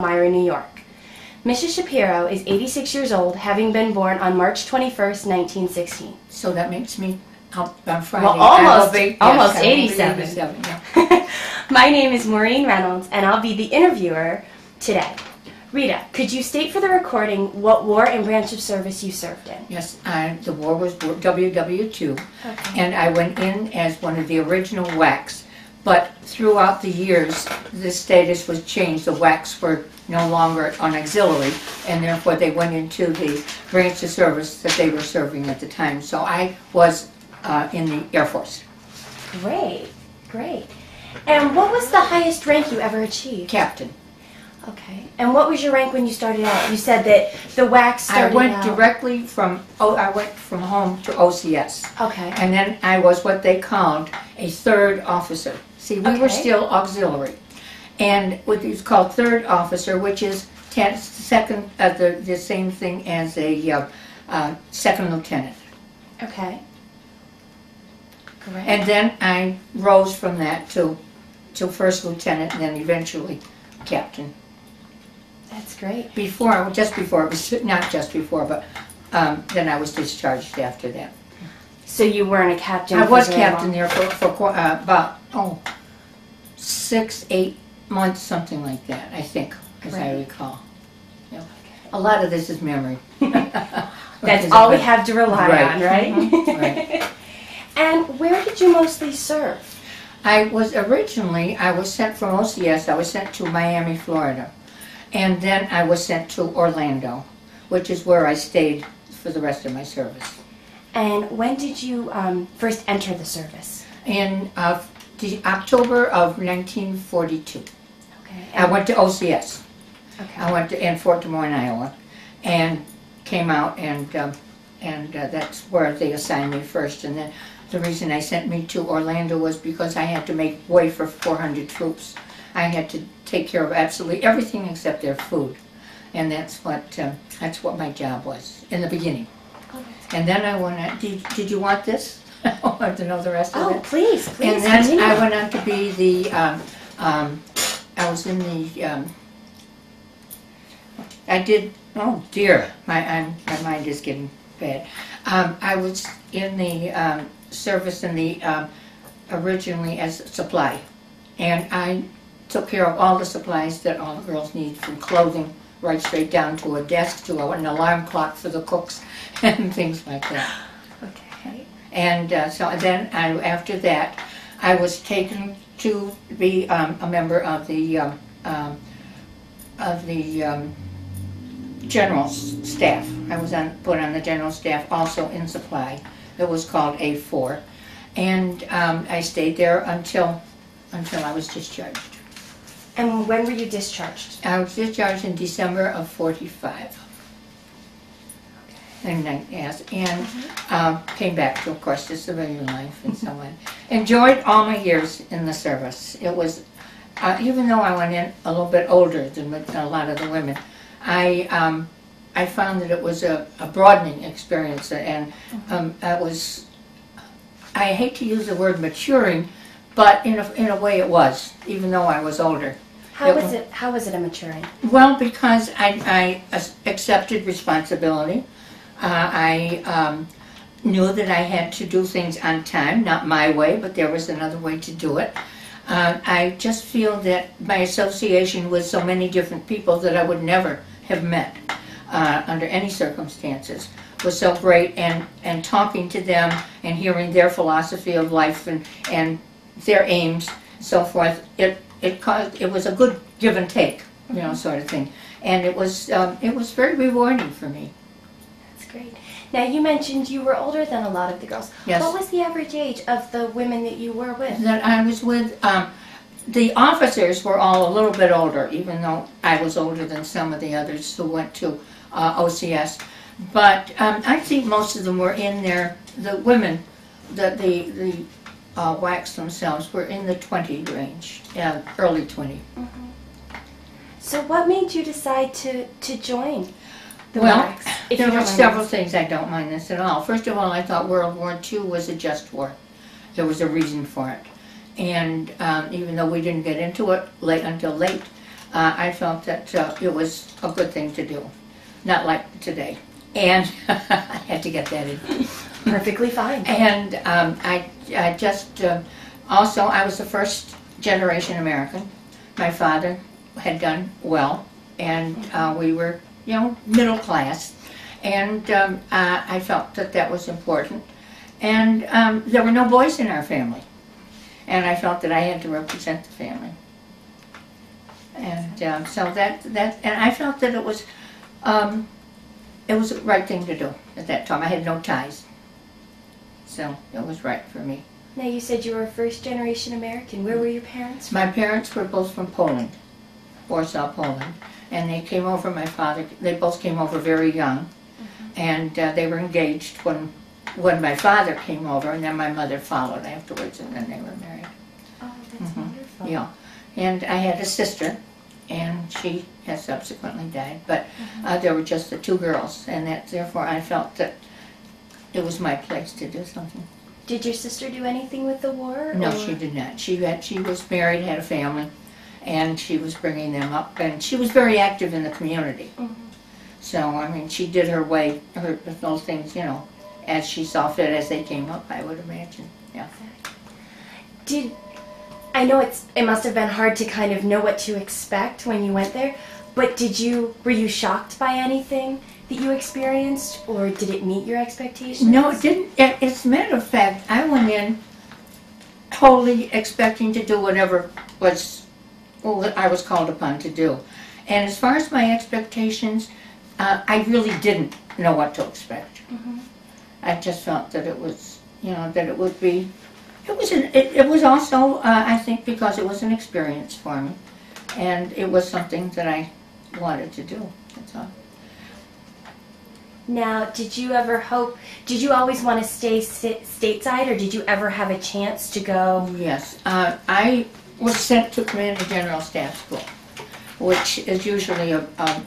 Elmira, New York. Mrs. Shapiro is 86 years old, having been born on March 21st, 1916. So that makes me, I'll- on Friday. Well, almost- be- yes, almost I will be 87. 87, yeah. My name is Maureen Reynolds, and I'll be the interviewer today. Rita, could you state for the recording what war and branch of service you served in? Yes, I, the war was WW2, Okay. and I went in as one of the original WACs. But throughout the years, the status was changed. The WACs were no longer on auxiliary, and therefore they went into the branch of service that they were serving at the time. So I was uh, in the Air Force, Great, great. And what was the highest rank you ever achieved? captain. Okay. And what was your rank when you started out? You said that the WACs I went out. directly from, oh, I went from home to OCS. Okay. And then I was what they called a third officer. See, we were still auxiliary. And what is called third officer, which is ten, second, uh, the, the same thing as a uh, uh, second lieutenant. Okay. Great. And then I rose from that to, to first lieutenant and then eventually captain. That's great. Before, just before, it was not just before, but um, then I was discharged after that. So you weren't a captain. I was captain long. there for, for uh, about, oh, six, eight months, something like that, I think, as I Right. recall. Yeah. A lot of this is memory. That's all we have to rely Right. on, right? Right. and where did you mostly serve? I was originally, I was sent from OCS, I was sent to Miami, Florida. And then I was sent to Orlando, which is where I stayed for the rest of my service. And when did you um, first enter the service? In uh, the October of 1942, Okay. I went to OCS. okay. I went to in Fort Des Moines, Iowa, and came out, and um, and uh, that's where they assigned me first. And then the reason I sent me to Orlando was because I had to make way for 400 troops. I had to take care of absolutely everything except their food, and that's what um, that's what my job was in the beginning. Oh, And then I went. Did, did you want this? I want to know the rest of Oh, it. please, please And then continue. I went on to be the, um, um, I was in the, um, I did, oh dear, my, I'm, my mind is getting bad. Um, I was in the, um, service in the, um, originally as supply. And I took care of all the supplies that all the girls need, from clothing right straight down to a desk, to an alarm clock for the cooks, and things like that. And uh, so then I, after that, I was taken to be um, a member of the um, um, of the um, general staff. I was on, put on the general staff also in supply. It was called A4, and um, I stayed there until until I was discharged. And when were you discharged? I was discharged in December of '45. And I, yes, and um, came back to, of course, to civilian life and so on. Enjoyed all my years in the service. It was, uh, even though I went in a little bit older than a lot of the women, I um, I found that it was a, a broadening experience, and um, that was. I hate to use the word maturing, but in a, in a way it was, even though I was older. How It was it? How was it a maturing? Well, because I, I accepted responsibility. Uh, I um, knew that I had to do things on time, not my way, but there was another way to do it. Uh, I just feel that my association with so many different people that I would never have met uh, under any circumstances was so great, and, and talking to them and hearing their philosophy of life and, and their aims, so forth, it, it caused, it was a good give and take, you know, sort of thing. And it was, um, it was very rewarding for me. Great. Now you mentioned you were older than a lot of the girls. Yes. What was the average age of the women that you were with? that I was with, um, the officers were all a little bit older, even though I was older than some of the others who went to uh, OCS. But um, I think most of them were in there, the women, the, the, the uh, WACs themselves were in the 20 range, yeah, early 20. So what made you decide to, to join the Well, if There were several things I don't mind this at all. First of all, I thought World War II was a just war. There was a reason for it. And um, even though we didn't get into it late until late, uh, I felt that uh, it was a good thing to do, not like today. And I had to get that in. Perfectly fine. And um, I, I just, uh, also, I was the first generation American. My father had done well, and uh, we were, you know, middle class. And um, uh, I felt that that was important. And um, there were no boys in our family. And I felt that I had to represent the family. And um, so that, that, and I felt that it was, um, it was the right thing to do at that time. I had no ties. So it was right for me. Now you said you were a first generation American. Where were your parents? My parents were both from Poland, Warsaw, Poland, and they came over. My father, they both came over very young, and uh, they were engaged when when my father came over, and then my mother followed afterwards, and then they were married. Oh, that's Mhm. wonderful. Yeah, and I had a sister, and she has subsequently died. But uh, there were just the two girls, and that therefore I felt that it was my place to do something. Did your sister do anything with the war? No, or- she did not. She had, she was married, had a family, and she was bringing them up, and she was very active in the community. Mhm. So, I mean, she did her way, her, those things, you know, as she saw fit as they came up, I would imagine, yeah. Did I know it's it must have been hard to kind of know what to expect when you went there, but did you were you shocked by anything that you experienced or did it meet your expectations? No, it didn't, as a matter of fact, I went in totally expecting to do whatever was, well, I was called upon to do. And as far as my expectations, uh, I really didn't know what to expect. Mhm. I just felt that it was, you know, that it would be, it was an, it, it was also, uh, I think because it was an experience for me. And it was something that I wanted to do, that's all. Now, did you ever hope did you always want to stay sta- stateside or did you ever have a chance to go Yes, uh, I was sent to Commanding General Staff School, which is usually a, um,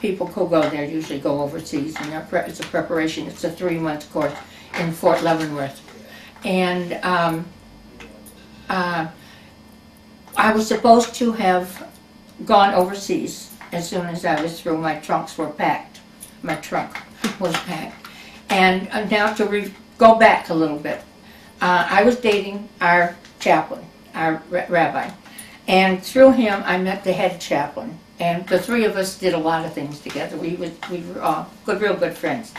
people who go there usually go overseas, and it's a preparation, it's a three-month course in Fort Leavenworth. And um, uh, I was supposed to have gone overseas as soon as I was through, my trunks were packed, my trunk was packed. And uh, now to go back a little bit, uh, I was dating our chaplain, our rabbi, and through him I met the head chaplain, and the three of us did a lot of things together. We was, we were all good, real good friends.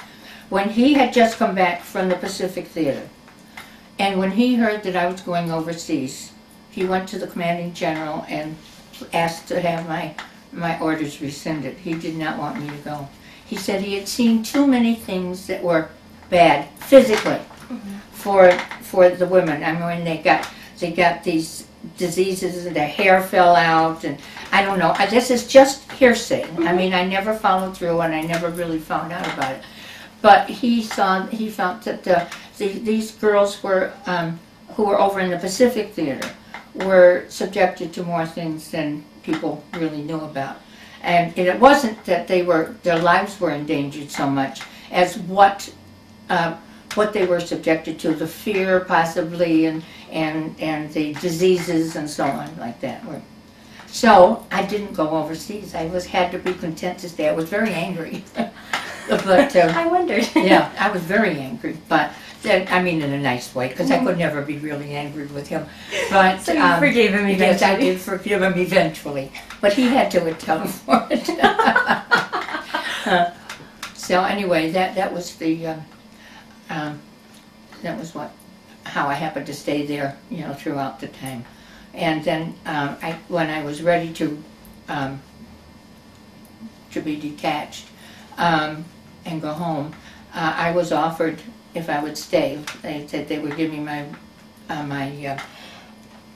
When he had just come back from the Pacific Theater, and when he heard that I was going overseas, he went to the commanding general and asked to have my my orders rescinded. He did not want me to go. He said he had seen too many things that were bad physically mm-hmm. for for the women. I mean, they got they got these diseases and their hair fell out, and I don't know. I- This is just hearsay. I mean, I never followed through, and I never really found out about it. But he saw he felt that uh, the, these girls were um, who were over in the Pacific Theater were subjected to more things than people really knew about. And it wasn't that they were their lives were endangered so much as what uh, what they were subjected to, the fear possibly, and and and the diseases and so on like that. So I didn't go overseas. I was had to be content to stay. I was very angry, but. Um, I wondered. yeah, I was very angry, but then, I mean in a nice way, because I could never be really angry with him. But So you um, forgave him eventually. yes, I did forgive him eventually, but he had to atone for it. Uh, so anyway, that that was the um, um, that was what how I happened to stay there, you know, throughout the time. And then um, I, when I was ready to um, to be detached um, and go home, uh, I was offered if I would stay. They said they would give me my uh, my uh,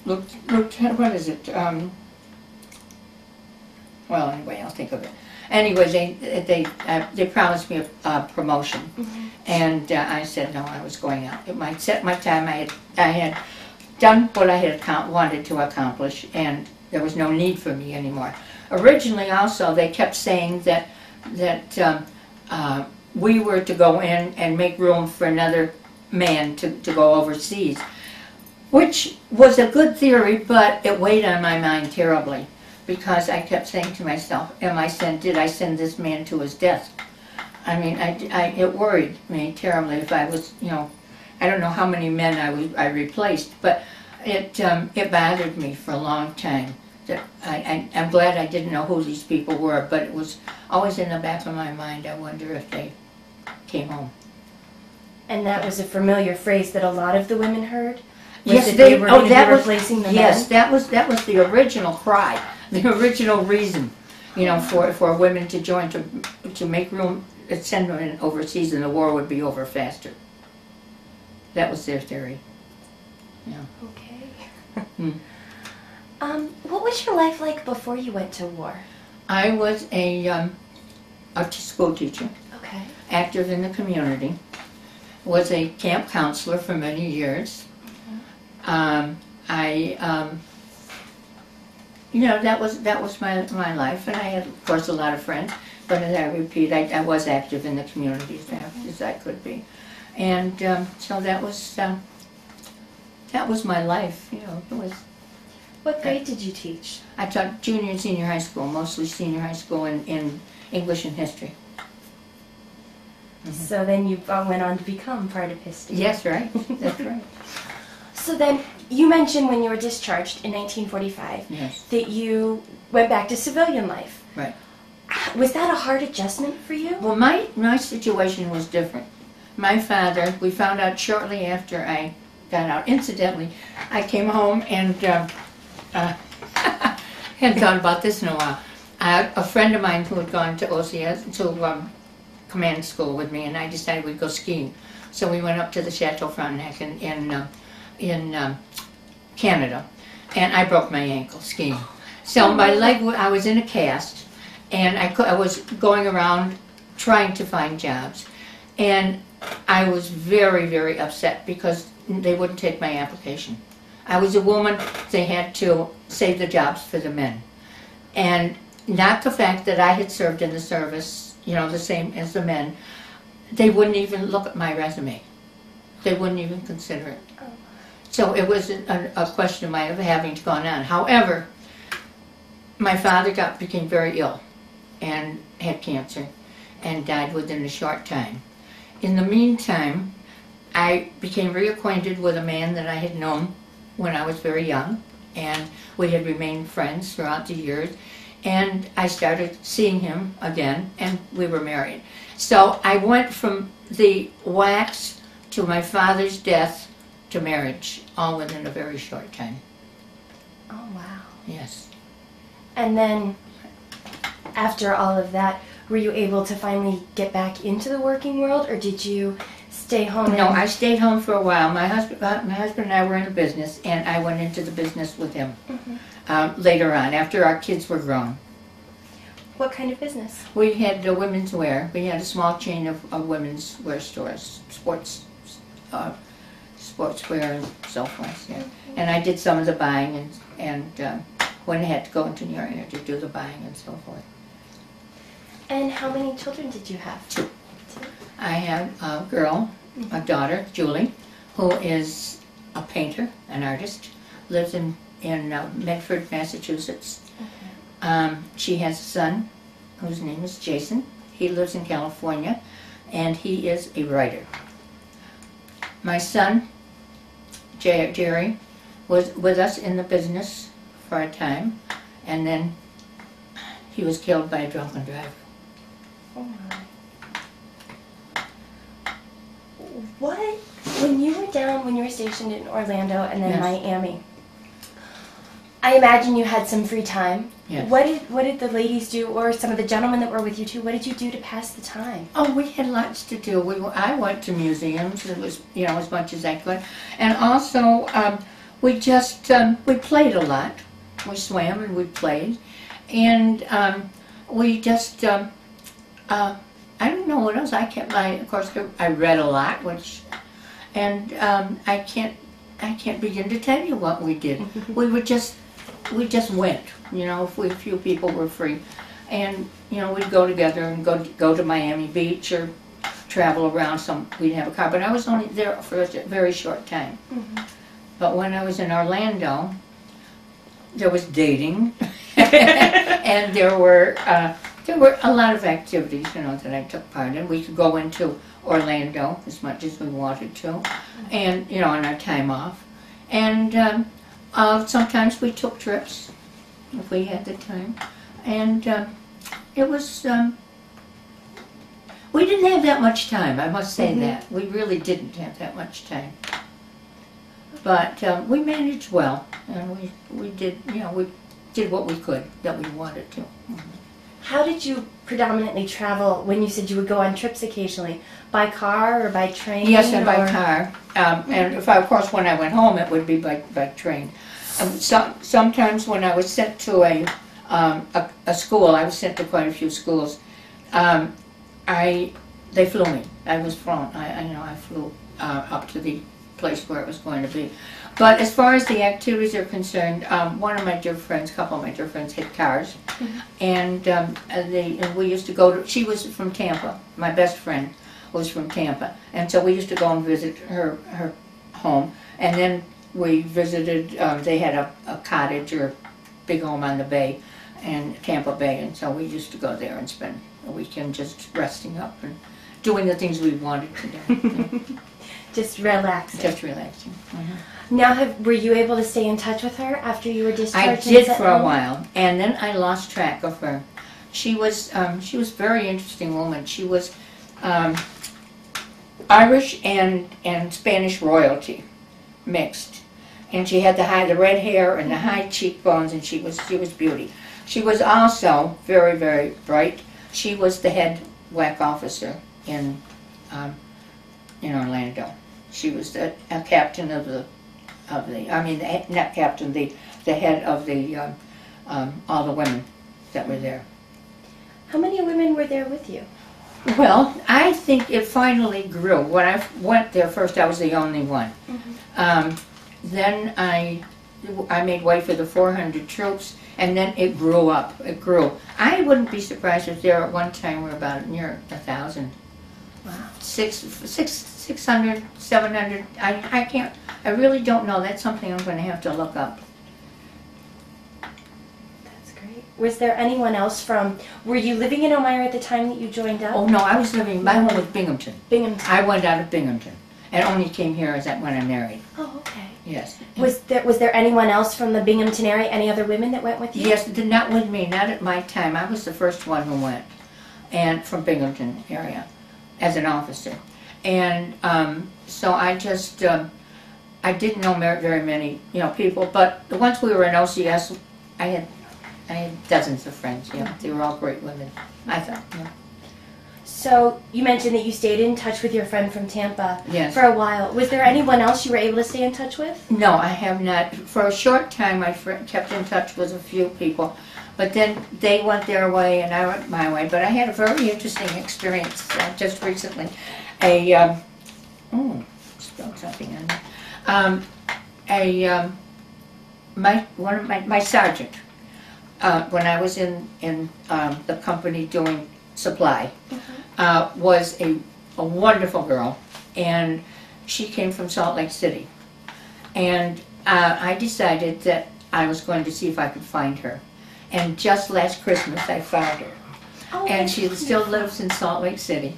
look look what is it? Um, well, anyway, I'll think of it. Anyway, they they uh, they promised me a, a promotion, and uh, I said no. I was going out. It might set my time. I had I had done what I had wanted to accomplish, and there was no need for me anymore. Originally, also, they kept saying that that um, uh, we were to go in and make room for another man to, to go overseas, which was a good theory, but it weighed on my mind terribly because I kept saying to myself, "Am I send? Did I send this man to his death?" I mean, I, I it worried me terribly if I was, you know, I don't know how many men I was I replaced, but it um, it bothered me for a long time. That I, I I'm glad I didn't know who these people were, but it was always in the back of my mind. I wonder if they came home. And that was a familiar phrase that a lot of the women heard. Was Yes, that they- were oh, that was- replacing the Yes, men. that was that was the original cry, the original reason, you know, for for women to join to to make room, uh, send women overseas, and the war would be over faster. That was their theory. Yeah. Okay. Hmm. Um, what was your life like before you went to war? I was a um, a school teacher, Okay. active in the community. Was a camp counselor for many years. Um, I, um, you know, that was that was my my life, and I had, of course, a lot of friends. But as I repeat, I, I was active in the community as as I could be, and um, so that was um, that was my life. You know, it was. What grade did you teach? I taught junior and senior high school, mostly senior high school in, in English and history. So then you uh, went on to become part of history. Yes, right. That's right. So then you mentioned when you were discharged in 1945 Yes, that you went back to civilian life. right. Was that a hard adjustment for you? Well, my, my situation was different. My father, we found out shortly after I got out. Incidentally, I came home and uh, uh, hadn't thought about this in a while. Uh, a friend of mine who had gone to OCS, to um, command school with me, and I decided we'd go skiing. So we went up to the Chateau Frontenac in, in, uh, in um, Canada, and I broke my ankle skiing. So my leg, I was in a cast, and I, I was going around trying to find jobs. And I was very, very upset because they wouldn't take my application. I was a woman, they had to save the jobs for the men. And not the fact that I had served in the service, you know, the same as the men, they wouldn't even look at my resume. They wouldn't even consider it. Oh. So it was a, a question of my of having to go on. However, my father got became very ill and had cancer and died within a short time. In the meantime, I became reacquainted with a man that I had known when I was very young, and we had remained friends throughout the years. And I started seeing him again, and we were married. So I went from the WACs to my father's death to marriage, all within a very short time. Oh, wow. Yes. And then after all of that, were you able to finally get back into the working world or did you stay home? No, I stayed home for a while. My husband, uh, my husband and I were in a business, and I went into the business with him Mhm. um, later on, after our kids were grown. What kind of business? We had uh, women's wear. We had a small chain of, of women's wear stores, sports, uh, sportswear, and so forth. Yeah. And I did some of the buying, and and uh, when I had to go into New York to do the buying and so forth. And how many children did you have? Two. I have a girl, a daughter, Julie, who is a painter, an artist, lives in, in uh, Medford, Massachusetts. Um, she has a son whose name is Jason. He lives in California, and he is a writer. My son, Jer- Jerry, was with us in the business for a time, and then he was killed by a drunken driver. Oh my. What? When you were down, when you were stationed in Orlando and then Yes. Miami, I imagine you had some free time. Yes. What did what did the ladies do, or some of the gentlemen that were with you too? What did you do to pass the time? Oh, we had lots to do. We were, I went to museums. It was you know as much as I could, and also um, we just um, we played a lot. We swam and we played, and um, we just um, uh, I don't know what else. I kept my of course I read a lot, which and um, I can't I can't begin to tell you what we did. we would just we just went. You know, if we few people were free and you know we'd go together and go go to Miami Beach or travel around. Some we'd have a car, but I was only there for a very short time. But when I was in Orlando, there was dating, and there were uh, there were a lot of activities, you know, that I took part in. We could go into Orlando as much as we wanted to, and you know, on our time off, and um, uh, sometimes we took trips if we had the time, and um, it was. Um, we didn't have that much time, I must say Mhm. that. We really didn't have that much time. But um, we managed well, and we, we did, you know, we did what we could that we wanted to. How did you predominantly travel when you said you would go on trips occasionally? By car or by train? Yes, and by car. Um, and if I, of course, when I went home, it would be by, by train. Um, so, sometimes when I was sent to a, um, a, a school, I was sent to quite a few schools. Um, I they flew me. I was flown. I, I you know I flew uh, up to the place where it was going to be. But as far as the activities are concerned, um, one of my dear friends, a couple of my dear friends, had cars, and um, and they and we used to go to. She was from Tampa. My best friend was from Tampa, and so we used to go and visit her her home, and then we visited. Um, they had a, a cottage or big home on the bay, and Tampa Bay, and so we used to go there and spend a weekend just resting up and doing the things we wanted to do, Just relaxing. just relaxing. Now, have, were you able to stay in touch with her after you were discharged? and did for a while, and then I lost track of her. She was um, she was a very interesting woman. She was um, Irish and and Spanish royalty mixed, and she had the high the red hair and the high cheekbones, and she was she was beauty. She was also very very bright. She was the head WAC officer in um, in Orlando. She was the a captain of the of the I mean the, he- not captain the the head of the um, um, all the women that were there. How many women were there with you? Well, I think it finally grew. When I went there first, I was the only one. Um, then I, I made way for the 400 troops, and then it grew up. It grew. I wouldn't be surprised if there at one time were about near a thousand. Wow. Six, six, 600, 700. I, I can't. I really don't know. That's something I'm going to have to look up. That's great. Was there anyone else from? Were you living in Elmira at the time that you joined up? Oh no, I was living. My home was Binghamton. Binghamton. I went out of Binghamton, and only came here as I, when I married. Oh, okay. Yes. Was there was there anyone else from the Binghamton area? Any other women that went with you? Yes, did not with me, not at my time. I was the first one who went, and from Binghamton area, as an officer, and um, so I just um, I didn't know very many you know people, but the ones we were in OCS, I had I had dozens of friends. You know, they were all great women. I thought, yeah. So you mentioned that you stayed in touch with your friend from Tampa yes. for a while. Was there anyone else you were able to stay in touch with? No, I have not. For a short time, I kept in touch with a few people, but then they went their way and I went my way. But I had a very interesting experience uh, just recently. A um, oh, spelled something on there. Um, a um, my one of my my sergeant uh, when I was in in um, the company doing supply uh, was a, a wonderful girl, and she came from Salt Lake City. And uh, I decided that I was going to see if I could find her. And just last Christmas, I found her. Oh, And she still lives in Salt Lake City.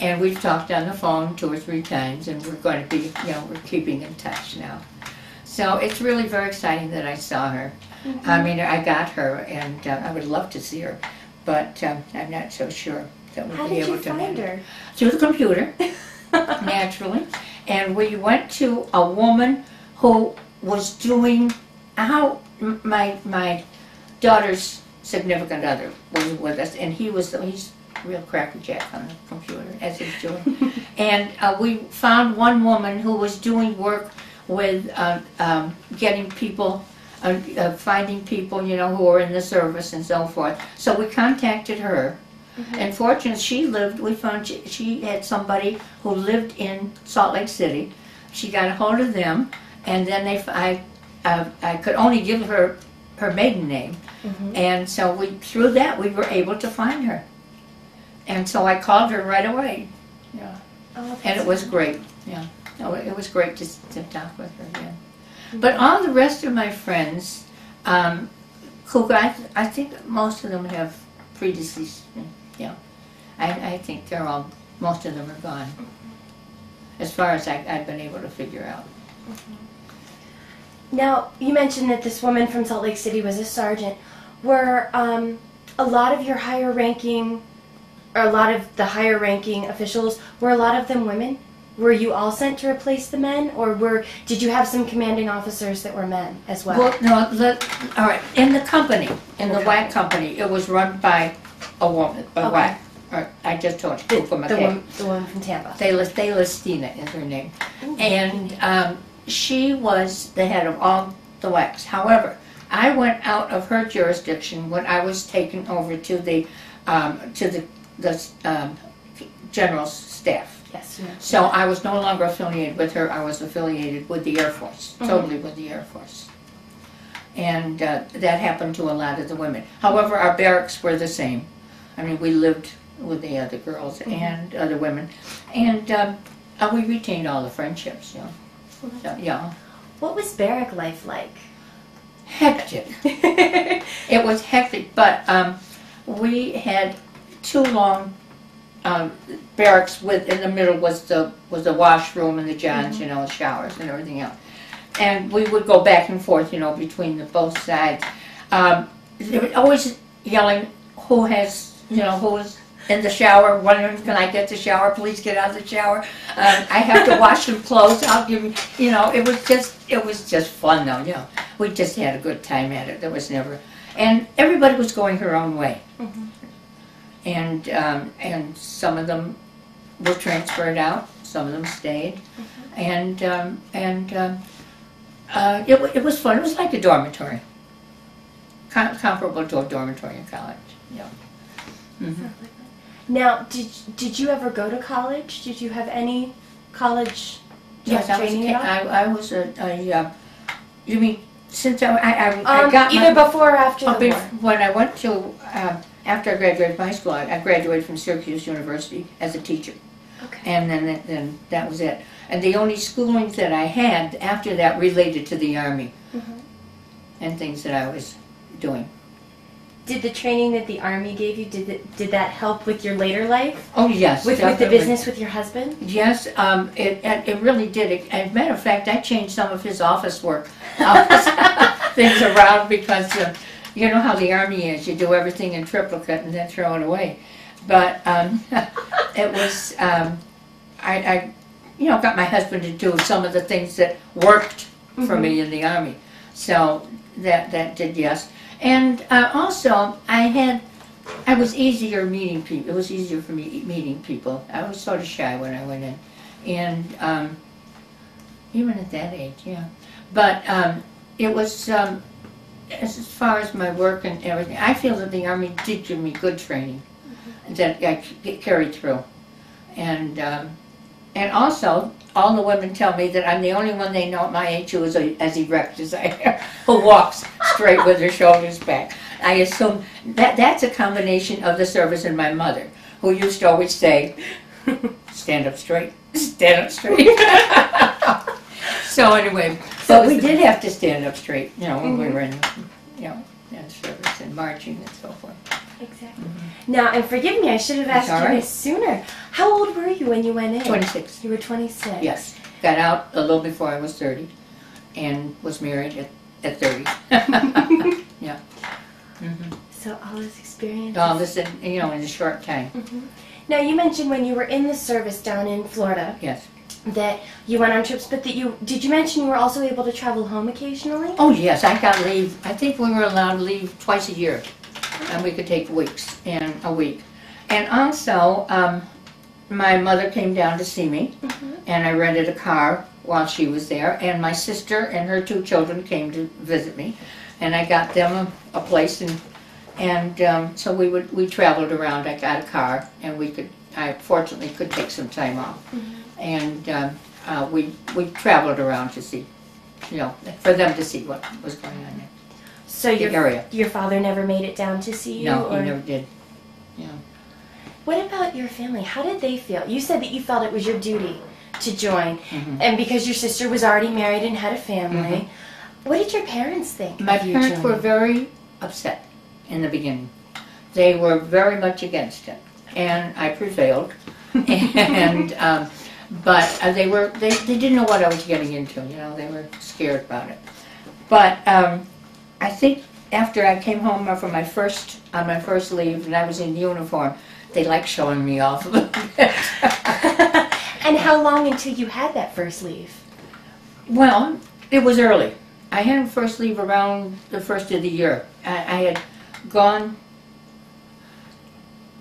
And we've talked on the phone two or three times, and we're going to be, you know, we're keeping in touch now. So it's really very exciting that I saw her. I mean, I got her, and uh, I would love to see her, but um, I'm not so sure that we'll How be did able you to find manage her? through the computer, naturally. And we went to a woman who was doing how my my daughter's significant other was with us, and he was he's real crackerjack on the computer as he's doing. and uh, we found one woman who was doing work with uh, um, getting people. Uh, uh, finding people, you know, who were in the service and so forth. So we contacted her, and fortunately, she lived, we found she, she had somebody who lived in Salt Lake City. She got a hold of them, and then they, I, uh, I could only give her her maiden name. Mhm. And so we, through that, we were able to find her. And so I called her right away. Yeah. Oh, And it was great, yeah. No, it was great to, to talk with her again. But all the rest of my friends um, Cougar, I, I think most of them have predeceased, yeah. I, I think they're all, most of them are gone. As far as I, I've been able to figure out. Now, you mentioned that this woman from Salt Lake City was a sergeant. Were um, a lot of your higher ranking, a lot of the higher ranking officials, were a lot of them women? Were you all sent to replace the men, or were did you have some commanding officers that were men as well? Well, no, let, all right, in the company, in the Okay. WAC company, it was run by a woman, a Okay. Or, I just told you, the, the, woman, the woman from Tampa. Thayla, Thayla Stina is her name. And um, she was the head of all the WACs. However, I went out of her jurisdiction when I was taken over to the, um, to the, the um, general staff. Yes. So I was no longer affiliated with her, I was affiliated with the Air Force, totally with the Air Force. And uh, that happened to a lot of the women. However, our barracks were the same. I mean, we lived with the other girls and other women. And um, uh, we retained all the friendships, you know. So, yeah. What was barrack life like? Hectic. It was hectic, but um, we had two long um, barracks with in the middle was the was the washroom and the johns, you know, the showers and everything else. And we would go back and forth, you know, between the both sides. Um, they were always yelling, "Who has, you know, who's in the shower? When can I get the shower? Please get out of the shower. Um, I have to wash some clothes. I'll give you, you know." It was just it was just fun, though. You know, we just had a good time at it. There was never, and everybody was going her own way and um, and some of them were transferred out, some of them stayed, and um, and um, uh, it, it was fun. It was like a dormitory, Com- comparable to a dormitory in college. Yeah. hmm Now, did did you ever go to college? Did you have any college Yes, I was. A, training all? I, I was a. a uh, you mean since I I, I, I Um, got either my, before or after Oh, when I went to, um, after I graduated from high school, I, I graduated from Syracuse University as a teacher. Okay. And then, that- then that was it. And the only schooling that I had after that related to the Army Mhm. and things that I was doing. Did the training that the army gave you did it, did that help with your later life Oh, yes. with with the business with your husband? Yes, um, it, it it really did. It- As a matter of fact, I changed some of his office work, office things around because, uh, you know how the Army is. You do everything in triplicate and then throw it away. But um, it was, um, I, I, you know, got my husband to do some of the things that worked for me in the Army. So that, that did, yes. And uh, also, I had, I was easier meeting people. It was easier for me meeting people. I was sort of shy when I went in. And um, even at that age, yeah. But um, it was, um, as as far as my work and everything, I feel that the Army did give me good training that I carried through. And um, and also, all the women tell me that I'm the only one they know at my age who is a, as erect as I am, who walks straight with her shoulders back. I assume that that's a combination of the service and my mother, who used to always say, "Stand up straight, stand up straight." so anyway, but we did have to stand up straight, you know, when we mm-hmm. were in, you know, in service and marching and so forth. Exactly. Mm-hmm. Now, and forgive me, I should have That's asked all you right. this sooner. How old were you when you went in? Twenty-six. You were 26. Yes, got out a little before I was 30 and was married at, at 30. yeah. hmm So all this experience. All this, in, you know, in a short time. Mm-hmm. Now, you mentioned when you were in the service down in Florida Yes. That you went on trips, but that you did you mention you were also able to travel home occasionally? Oh, yes, I got leave. I think we were allowed to leave twice a year. And we could take weeks and a week. And also, um, my mother came down to see me, and I rented a car while she was there. And my sister and her two children came to visit me, and I got them a, a place. And and um, so we would we traveled around. I got a car, and we could. I fortunately could take some time off, and um, uh, we we traveled around to see, you know, for them to see what was going on there. So The your area. your father never made it down to see you, No, or he never did. Yeah. What about your family? How did they feel? You said that you felt it was your duty to join, Mhm. and because your sister was already married and had a family. What did your parents think? My parents were very upset in the beginning. They were very much against it, and I prevailed. and um, but uh, they were they, they didn't know what I was getting into. You know, they were scared about it. But um, I think after I came home from my first on my first leave, and I was in uniform, they liked showing me off a little bit. And how long until you had that first leave? Well, it was early. I had first leave around the first of the year. I, I had gone,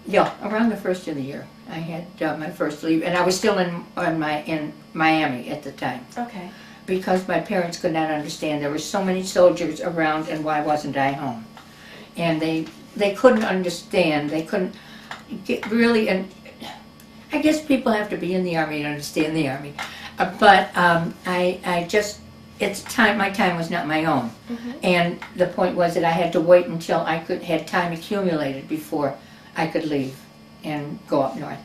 yeah, around the first of the year. I had uh, my first leave, and I was still in, in my in Miami at the time Okay. because my parents could not understand there were so many soldiers around, and why wasn't I home? And they they couldn't understand. They couldn't get really. And I guess people have to be in the army to understand the army. Uh, but um, I I just it's time. My time was not my own, and the point was that I had to wait until I could had time accumulated before I could leave and go up north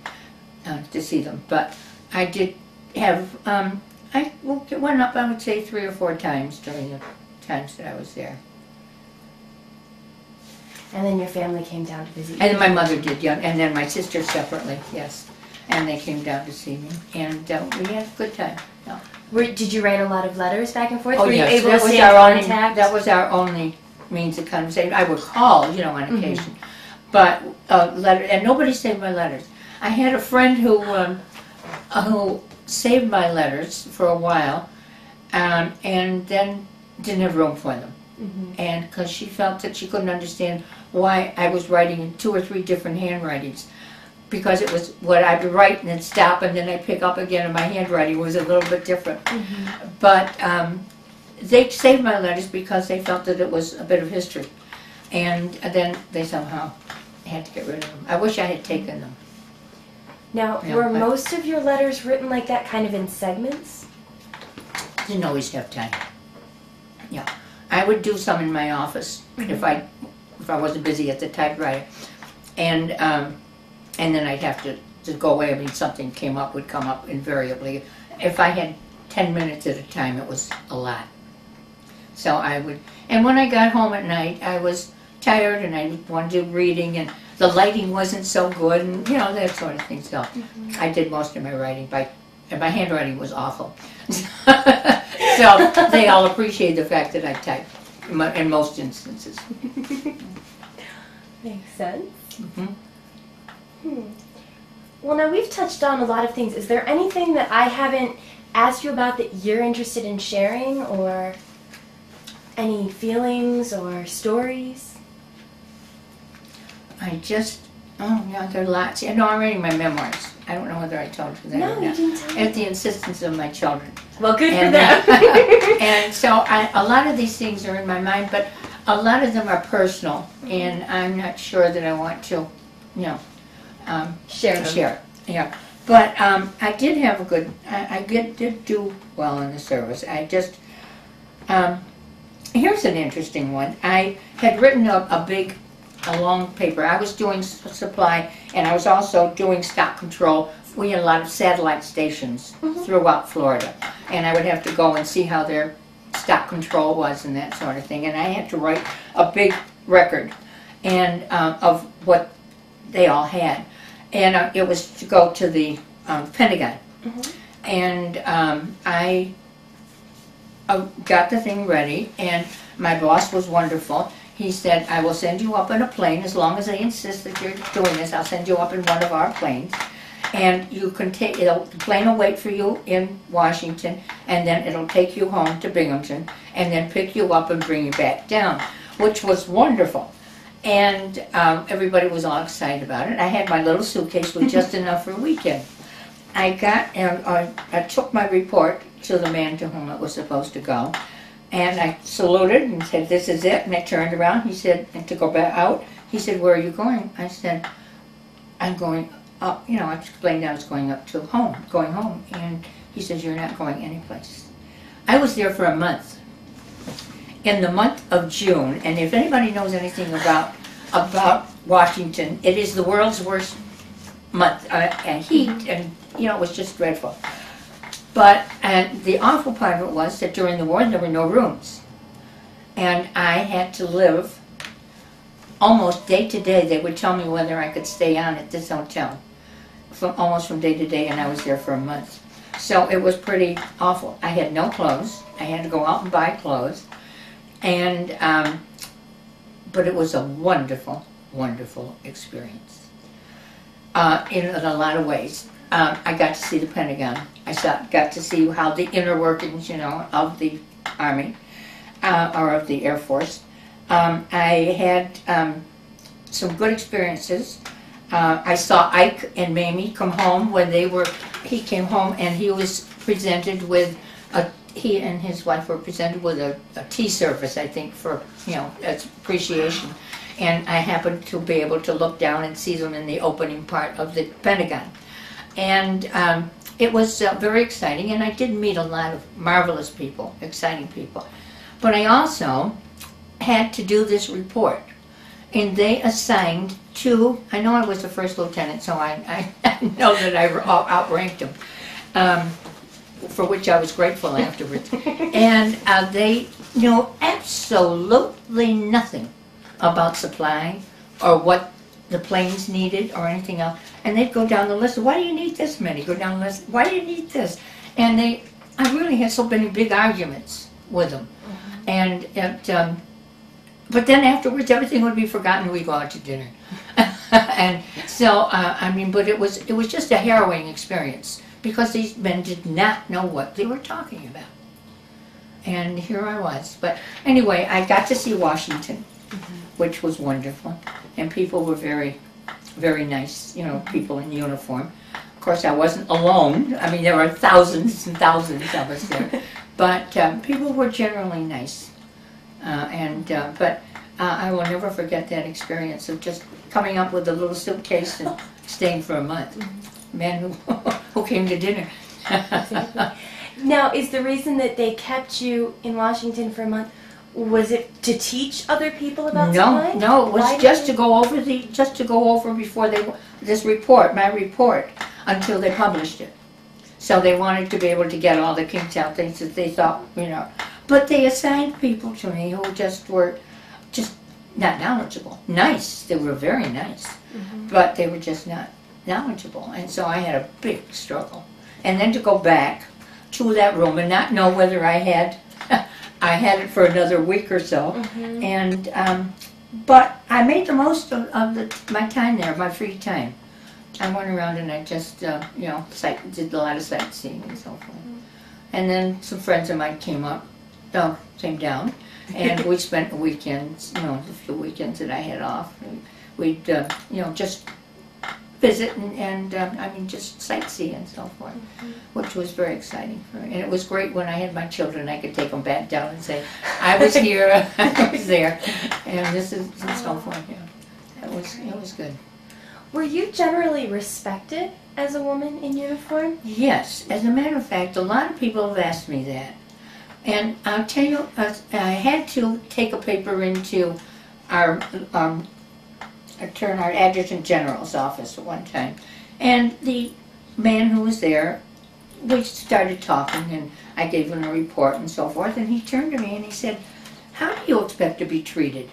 uh, to see them. But I did have um, I went up, I would say, three or four times during the times that I was there. And then your family came down to visit you. And then my mother did, yeah, and then my sister separately, yes. And they came down to see me, and uh, we had a good time. No. Were, did you write a lot of letters back and forth? Oh, Were you yes, able that to was stay our in only, contact? that was our only means of conversation. I would call, you know, on Mhm. occasion, but uh, letter, and nobody saved my letters. I had a friend who um, who saved my letters for a while, um, and then didn't have room for them. Mhm. and because she felt that she couldn't understand why I was writing in two or three different handwritings. Because it was what I'd write and then stop and then I'd pick up again and my handwriting was a little bit different. But um, they saved my letters because they felt that it was a bit of history. And then they somehow had to get rid of them. I wish I had taken them. Now, Yeah, were but- most of your letters written like that, kind of in segments? Didn't always have time. Yeah, I would do some in my office if I if I wasn't busy at the typewriter, and um, and then I'd have to to go away. I mean, something came up would come up invariably. If I had ten minutes at a time, it was a lot. So I would, and when I got home at night, I was tired and I wanted to do reading, and the lighting wasn't so good, and you know that sort of thing. So I did most of my writing by, and my handwriting was awful. so they all appreciate the fact that I type in most instances. Makes sense. Mhm. Hmm. Well, now we've touched on a lot of things. Is there anything that I haven't asked you about that you're interested in sharing, or any feelings or stories? I just, oh yeah, there are lots. You know, I'm reading my memoirs. I don't know whether I told you that No, or you didn't tell. At the insistence of my children. Well, good for And, them. uh, and so I, a lot of these things are in my mind, but a lot of them are personal, and I'm not sure that I want to, you know, um, Share them. share. Yeah, but um, I did have a good. I, I did, did do well in the service. I just. Um, here's an interesting one. I had written a, a big, a long paper. I was doing supply, and I was also doing stock control. We had a lot of satellite stations throughout Florida, and I would have to go and see how their stock control was and that sort of thing. And I had to write a big record, and um, of what they all had, and uh, it was to go to the um, Pentagon. And um, I uh, got the thing ready, and my boss was wonderful. He said, "I will send you up in a plane as long as they insist that you're doing this. I'll send you up in one of our planes." And you can take, it'll, the plane will wait for you in Washington, and then it'll take you home to Binghamton, and then pick you up and bring you back down, which was wonderful. And um, everybody was all excited about it. I had my little suitcase with just enough for a weekend. I got, and I, I took my report to the man to whom it was supposed to go, and I saluted and said, "This is it." And I turned around. He said, and to go back out. He said, "Where are you going?" I said, "I'm going up." You know, I explained I was going up to home, going home, and he says, "You're not going anyplace." I was there for a month. In the month of June, and if anybody knows anything about about Washington, it is the world's worst month, uh, and heat, and you know, it was just dreadful. But and the awful part of it was that during the war there were no rooms, and I had to live almost day to day, they would tell me whether I could stay on at this hotel. From, almost from day to day, and I was there for a month. So it was pretty awful. I had no clothes. I had to go out and buy clothes. And, um, but it was a wonderful, wonderful experience. Uh, in, in a lot of ways. Um, I got to see the Pentagon. I saw, got to see how the inner workings, you know, of the Army uh, or of the Air Force. Um, I had um, some good experiences. Uh, I saw Ike and Mamie come home when they were. He came home and he was presented with a. He and his wife were presented with a, a tea service, I think, for you know as appreciation. And I happened to be able to look down and see them in the opening part of the Pentagon, and um, it was uh, very exciting. And I did meet a lot of marvelous people, exciting people. But I also had to do this report. And they assigned two, I know I was the first lieutenant, so I, I know that I outranked them, um, for which I was grateful afterwards. and uh, they knew absolutely nothing about supply or what the planes needed or anything else. And they'd go down the list, why do you need this many? Go down the list, why do you need this? And they, I really had so many big arguments with them. And it, um, but then afterwards, everything would be forgotten. We go out to dinner, and so uh, I mean, but it was it was just a harrowing experience because these men did not know what they were talking about, and here I was. But anyway, I got to see Washington, which was wonderful, and people were very, very nice. You know, people in uniform. Of course, I wasn't alone. I mean, there were thousands and thousands of us there, but um, people were generally nice. Uh, and uh, but uh, I will never forget that experience of just coming up with a little suitcase and staying for a month. Man who who came to dinner. Now, is the reason that they kept you in Washington for a month was it to teach other people about no, no, it was Why just did to go over the just to go over before they this report, my report, until they published it. So they wanted to be able to get all the kinks out, things that they thought, you know. But they assigned people to me who just were just not knowledgeable. Nice, they were very nice, mm-hmm. but they were just not knowledgeable, and so I had a big struggle. And then to go back to that room and not know whether I had, I had it for another week or so, and um, but I made the most of, of the, my time there, my free time. I went around and I just, uh, you know, sight, did a lot of sightseeing and so forth. And then some friends of mine came up, oh, came down, and we spent the weekends, you know, the few weekends that I had off. and We'd, uh, you know, just visit and, and um, I mean, just sightsee and so forth, which was very exciting for me. And it was great when I had my children, I could take them back down and say, I was here, I was there, and this is, and so forth, yeah. It was, it was good. Were you generally respected as a woman in uniform? Yes, as a matter of fact, a lot of people have asked me that. And I'll tell you, uh, I had to take a paper into our, um, turn our adjutant general's office at one time. And the man who was there, we started talking and I gave him a report and so forth. And he turned to me and he said, How do you expect to be treated?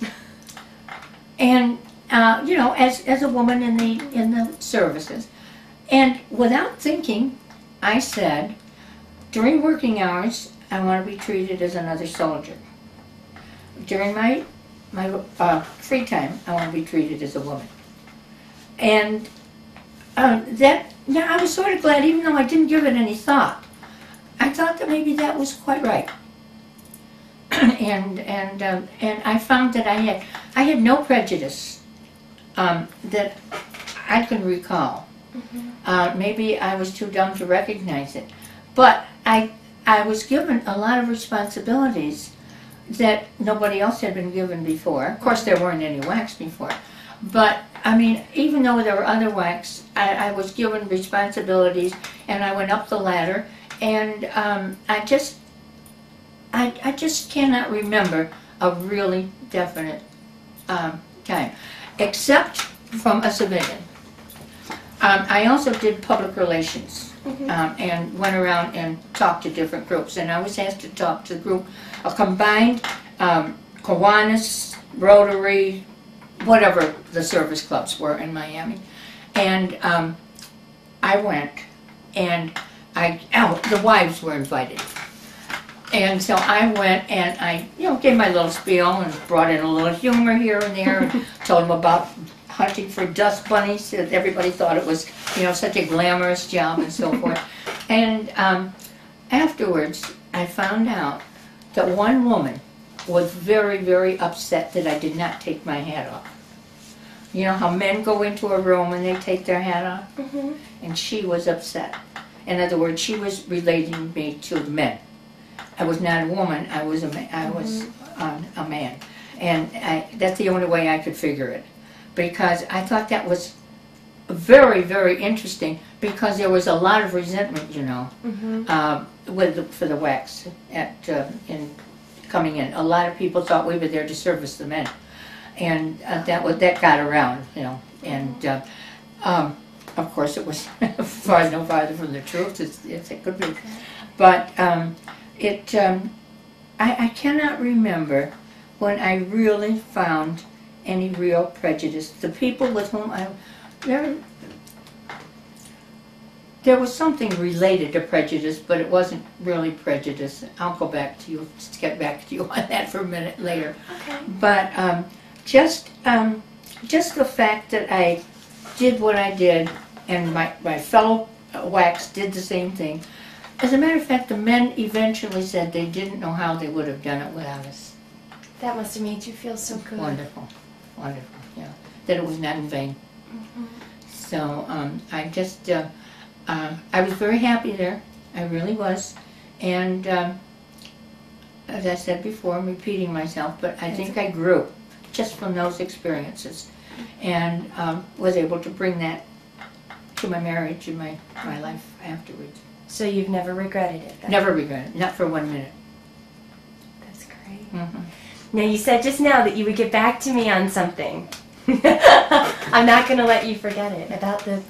and uh, you know, as, as a woman in the in the services. And without thinking, I said, during working hours, I want to be treated as another soldier. During my my uh, free time, I want to be treated as a woman. And uh, that, yeah, I was sort of glad, even though I didn't give it any thought. I thought that maybe that was quite right. and and um, and I found that I had I had no prejudice um, that I can recall. Uh, maybe I was too dumb to recognize it, but I I was given a lot of responsibilities that nobody else had been given before. Of course, there weren't any WACs before, but I mean, even though there were other WACs, I, I was given responsibilities, and I went up the ladder, and um, I just I, I just cannot remember a really definite um, time, except from a civilian. Um, I also did public relations um, and went around and talked to different groups. And I was asked to talk to a group, a combined um, Kiwanis, Rotary, whatever the service clubs were in Miami. And um, I went, and I, oh, the wives were invited. And so I went and I, you know, gave my little spiel and brought in a little humor here and there and told them about hunting for dust bunnies. That everybody thought it was, you know, such a glamorous job and so forth. And um, afterwards, I found out that one woman was very, very upset that I did not take my hat off. You know how men go into a room and they take their hat off? Mhm. And she was upset. In other words, she was relating me to the men. I was not a woman, I was a man, I was um, a man. And I, that's the only way I could figure it. Because I thought that was very, very interesting because there was a lot of resentment, you know, Mhm. um, with the, for the WACs at uh, in coming in. A lot of people thought we were there to service the men, and uh, that was that got around, you know. And uh, um, of course, it was far no farther from the truth as, as it could be. But um, it, um, I, I cannot remember when I really found any real prejudice. The people with whom I, there, there was something related to prejudice, but it wasn't really prejudice. I'll go back to you, just get back to you on that for a minute later. Okay. But um, just um, just the fact that I did what I did, and my, my fellow WACs did the same thing. As a matter of fact, the men eventually said they didn't know how they would have done it without us. That must have made you feel so good. Wonderful, wonderful, yeah. That it was not in vain. So um, I just, uh, uh, I was very happy there. I really was. And um, as I said before, I'm repeating myself, but I think I grew just from those experiences and um, was able to bring that to my marriage and my, my life afterwards. So you've never regretted it? Then? Never regretted it, not for one minute. That's great. hmm Now you said just now that you would get back to me on something. I'm not going to let you forget it about the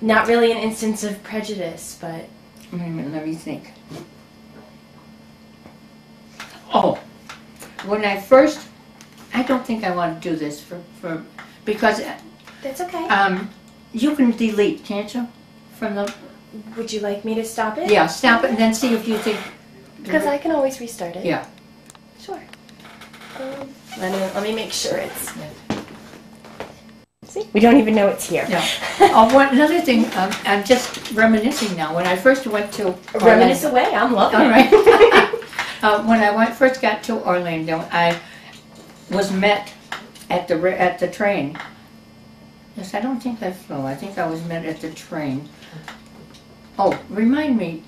not really an instance of prejudice, but Wait a minute, let me think. Oh, when I first, I don't think I want to do this for, for because that's okay. um, you can delete, can't you? From the Would you like me to stop it? yeah, stop it and then see if you think. Because I can always restart it. Yeah. Sure. Let me let me make sure it's. See, we don't even know it's here. Yeah. oh, one another thing, um, I'm just reminiscing now. When I first went to Reminisce Orlando- away. I'm loving All it. uh, when I went, first got to Orlando, I was met at the at the train. Yes, I don't think I flew. I think I was met at the train. Oh, remind me,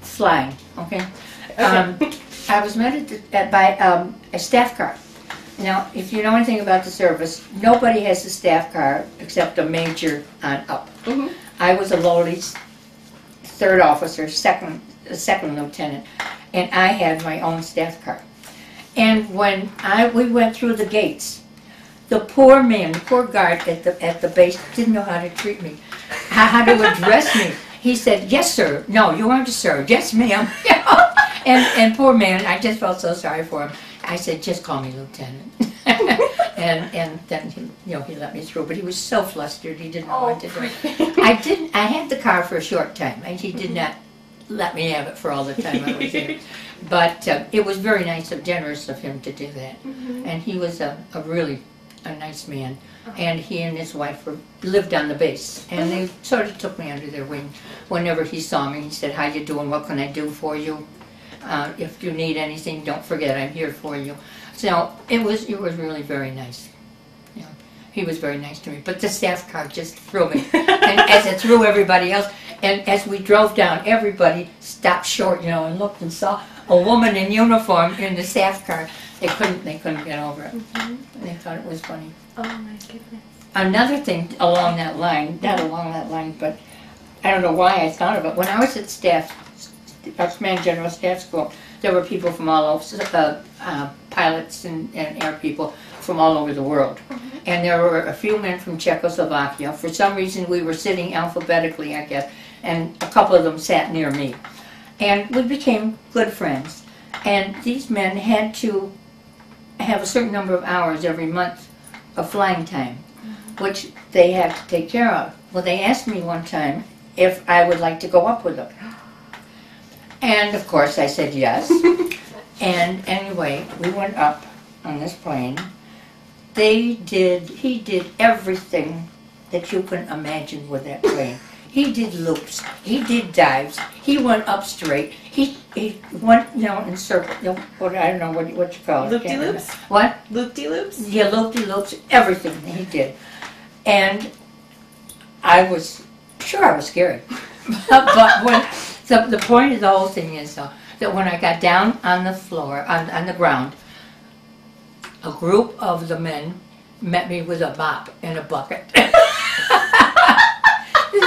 flying. Okay. Um, I was met at, the, at by um, a staff car. Now, if you know anything about the service, nobody has a staff car except a major on up. Mhm. I was a lowly third officer, second a second lieutenant, and I had my own staff car. And when I we went through the gates, the poor man, the poor guard at the at the base didn't know how to treat me, how, how to address me. He said, "Yes, sir. No, you aren't a sir. Yes, ma'am." And and poor man, I just felt so sorry for him. I said, "Just call me lieutenant." and and then he, you know he let me through, but he was so flustered he didn't know Oh, what to do. I didn't. I had the car for a short time, and he did not let me have it for all the time I was there. But uh, it was very nice and generous of him to do that, and he was a, a really a nice man. And he and his wife were, lived on the base, and they sort of took me under their wing. Whenever he saw me, he said, "How you doing? What can I do for you? Uh, if you need anything, don't forget I'm here for you." So it was it was really very nice. Yeah, he was very nice to me. But the staff car just threw me, and as it threw everybody else. And as we drove down, everybody stopped short, you know, and looked and saw a woman in uniform in the staff car. They couldn't they couldn't get over it. They thought it was funny. Oh my goodness. Another thing along that line, not along that line, but I don't know why I thought of it. When I was at staff, our command general staff school, there were people from all over, uh, uh, pilots and, and air people from all over the world. And there were a few men from Czechoslovakia. For some reason, we were sitting alphabetically, I guess, and a couple of them sat near me. And we became good friends. And these men had to have a certain number of hours every month of flying time, which they have to take care of. Well, they asked me one time if I would like to go up with them. And of course, I said yes. and anyway, we went up on this plane. They did, he did everything that you can imagine with that plane. He did loops, he did dives, he went up straight, he, he went, you know, in circle, you know, what, I don't know what, what you call it. can't remember. Loop-de-loops? What? Loop-de-loops? Yeah, loop-de-loops, everything he did. And I was, sure I was scared. but when, the, the point of the whole thing is though, that when I got down on the floor, on, on the ground, a group of the men met me with a mop and a bucket.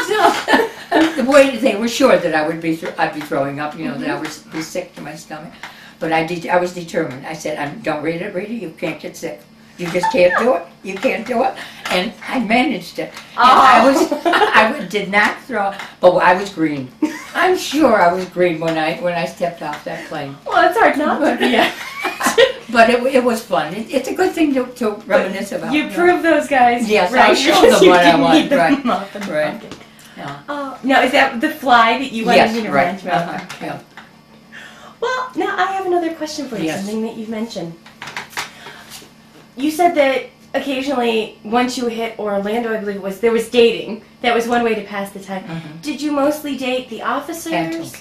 so, the way they were sure that I would be, I'd be throwing up, you know, that I would be sick to my stomach. But I did, I was determined. I said, I'm, don't read it, read it, you can't get sick. You just can't do it. You can't do it. And I managed it. And I oh. was, I did not throw, but I was green. I'm sure I was green when I, when I stepped off that plane. Well, it's hard not to But, be. yeah. But it, it was fun. It, it's a good thing to, to reminisce about. You know. proved those guys Yes, I right. showed because them what I didn't want, right, right. Yeah. Oh, now is that the fly that you wanted Yes, me to right. about? Uh-huh, yeah. Well, now I have another question for you. Yes. Something that you've mentioned. You said that occasionally, once you hit Orlando, I believe it was there was dating. That was one way to pass the time. Mhm. Did you mostly date the officers?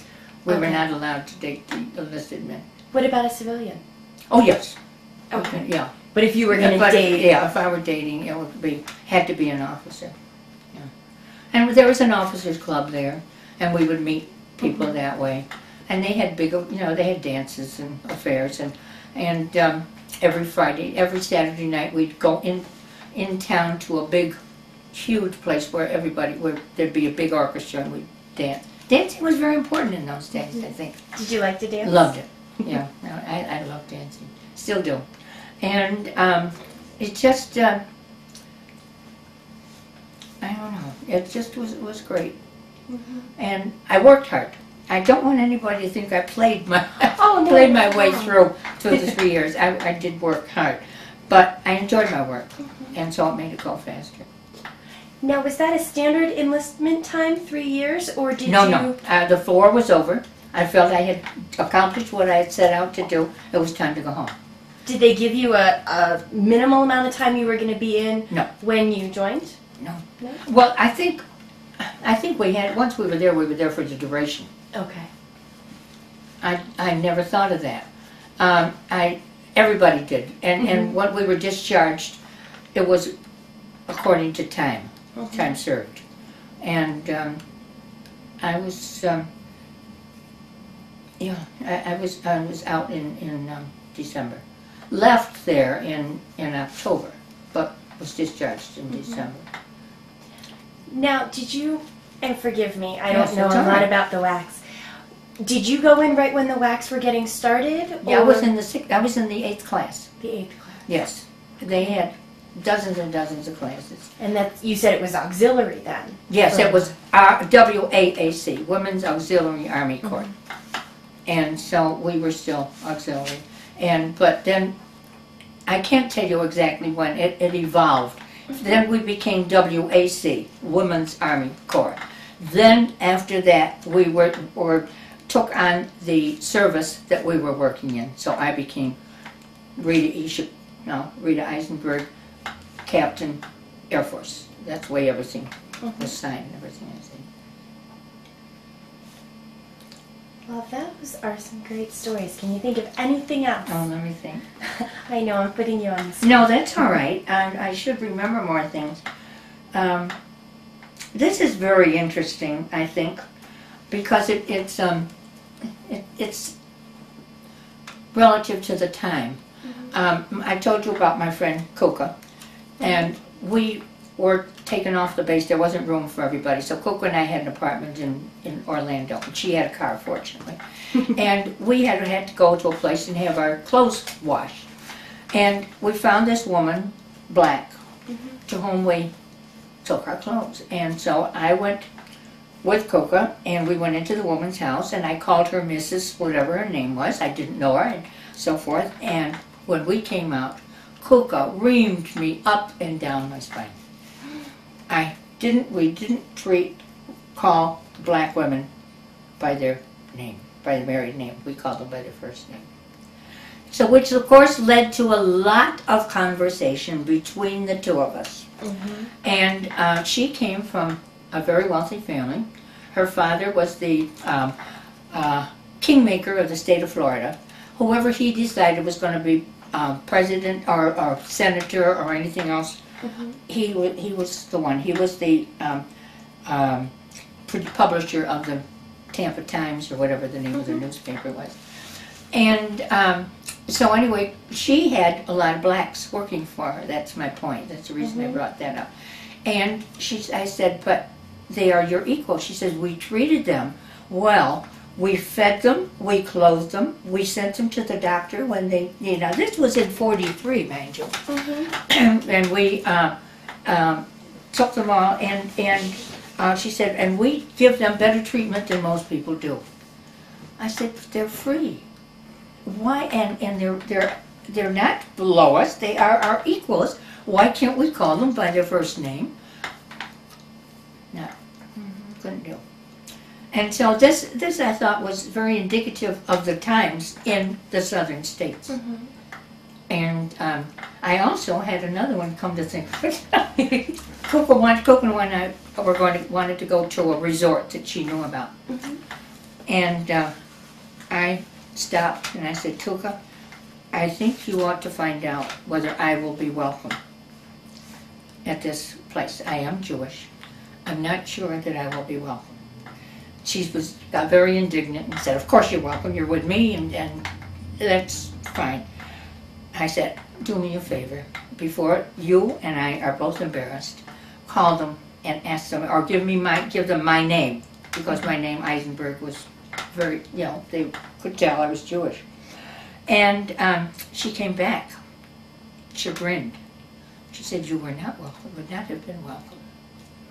We were not allowed to date the enlisted men. What about a civilian? Oh, yes. Okay. Yeah. But if you were going to date, Yeah, if I were dating, it would be, had to be an officer. And there was an officers club there, and we would meet people that way. And they had big, you know, they had dances and affairs, and, and um, every Friday, every Saturday night, we'd go in, in town to a big, huge place where everybody, where there'd be a big orchestra and we'd dance. Dancing was very important in those days, I think. did you like to dance? Loved it. Yeah, no, I, I love dancing. Still do. And um, it just, uh, I don't know, it just was, was great. Mhm. And I worked hard. I don't want anybody to think I played my, Oh, no, played my way no. through two to three years. I, I did work hard. But I enjoyed my work, and so it made it go faster. Now, was that a standard enlistment time, three years, or did No, you? no, uh, the four was over. I felt I had accomplished what I had set out to do. It was time to go home. Did they give you a, a minimal amount of time you were going to be in No. when you joined? Well, I think, I think we had, once we were there, we were there for the duration. Okay. I, I never thought of that. Um, I, everybody did. And, and when we were discharged, it was according to time, time served. And, um, I was, um, yeah, I, I was, I was out in, in, um, December. Left there in, in October, but was discharged in December. Now, did you? And forgive me, I Yes, don't know it's a all lot right. about the WACs. Did you go in right when the WACs were getting started? Yeah, I was in the sixth, I was in the eighth class. the eighth class. Yes, they had dozens and dozens of classes. And that you said it was auxiliary then. Yes, it was uh, our WAAC, Women's Auxiliary Army mm-hmm. Corps. And so we were still auxiliary. And, but then, I can't tell you exactly when, it, it evolved. Then we became WAC, Women's Army Corps. Then, after that, we were, or took on the service that we were working in. So I became Rita Iship, no, Rita Eisenberg, Captain, Air Force. That's the way everything was signed, everything I said. Well, those are some great stories. Can you think of anything else? Oh, let me think. I know I'm putting you on the spot. No, that's all right. I, I should remember more things. Um, this is very interesting, I think, because it, it's um, it, it's relative to the time. Um, I told you about my friend Coca, and we were taken off the base. There wasn't room for everybody, so Coca and I had an apartment in, in Orlando, and she had a car, fortunately. and we had had to go to a place and have our clothes washed. And we found this woman, black, mm-hmm. to whom we took our clothes. And so I went with Coca, and we went into the woman's house, and I called her Mrs. whatever her name was. I didn't know her, and so forth. And when we came out, Kuka reamed me up and down my spine. I didn't, we didn't treat, call black women by their name, by their married name. We called them by their first name. So, which of course led to a lot of conversation between the two of us. And uh, she came from a very wealthy family. Her father was the um, uh, kingmaker of the state of Florida. Whoever he decided was going to be um, president or, or senator or anything else, he wa he was the one. He was the um, um, publisher of the Tampa Times or whatever the name of the newspaper was. And um, so anyway, she had a lot of blacks working for her. That's my point. That's the reason I brought that up. And she, I said, but they are your equal. She says, we treated them well. We fed them, we clothed them, we sent them to the doctor when they, you know, this was in 43, mind you. and we uh, um, took them all, and, and uh, she said, and we give them better treatment than most people do. I said, they're free. Why, and, and they're, they're, they're not below us, they are our equals. Why can't we call them by their first name? No, couldn't do. And so this, this I thought was very indicative of the times in the southern states. And um, I also had another one come to think of it. Wanted, Coco and I were going to, wanted to go to a resort that she knew about. And uh, I stopped and I said, Tuka, I think you ought to find out whether I will be welcome at this place. I am Jewish. I'm not sure that I will be welcome. She was got very indignant and said, Of course you're welcome, you're with me, and, and that's fine. I said, Do me a favor. Before you and I are both embarrassed, call them and ask them, or give me my give them my name, because my name Eisenberg was very, you know, they could tell I was Jewish. And um, she came back, chagrined. She said, You were not welcome, would not have been welcome.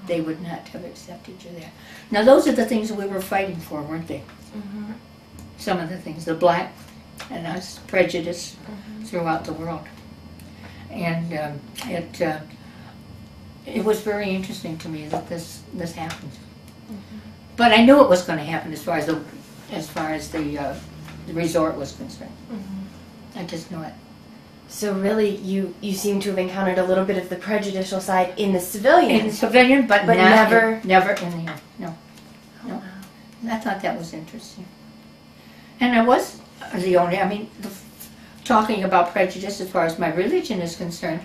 They would not have accepted you there. Now, those are the things we were fighting for, weren't they? Some of the things, the black and us, prejudice throughout the world. And um, it, uh, it was very interesting to me that this, this happened. But I knew it was going to happen as far as the, as far as the, uh, the resort was concerned. I just knew it. So really, you you seem to have encountered a little bit of the prejudicial side in the civilian. In the civilian, but, But never- in, never in the no. no. Oh, I thought that was interesting. And I was the only. I mean, the, talking about prejudice as far as my religion is concerned.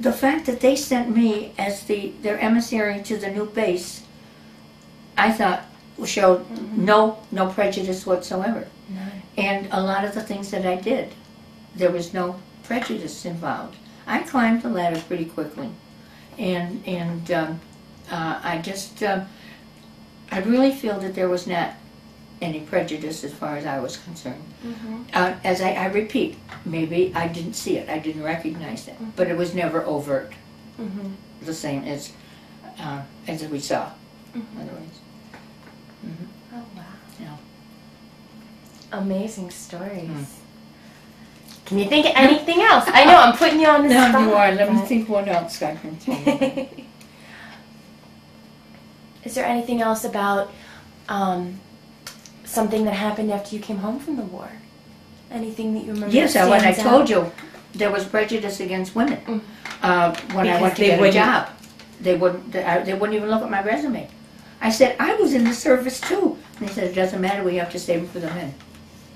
The fact that they sent me as the their emissary to the new base, I thought showed mm-hmm. no no prejudice whatsoever. None. And a lot of the things that I did, there was no prejudice involved. I climbed the ladder pretty quickly, and and um, uh, I just uh, I really feel that there was not any prejudice as far as I was concerned. Uh, as I, I repeat, maybe I didn't see it, I didn't recognize it, but it was never overt, Mhm. the same as uh, as we saw. Otherwise, Oh wow. Yeah. Amazing stories. Can you think of anything else? I know I'm putting you on the now spot. you are. Let me but- think what else I can tell you. Is there anything else about um, something that happened after you came home from the war? Anything that you remember? Yes, I- when I told you, there was prejudice against women. Mm. Uh, when I Because went to they get a wouldn't- job, they wouldn't. They, I- they wouldn't even look at my resume. I said I was in the service too. And they said it doesn't matter. We have to save them for the men.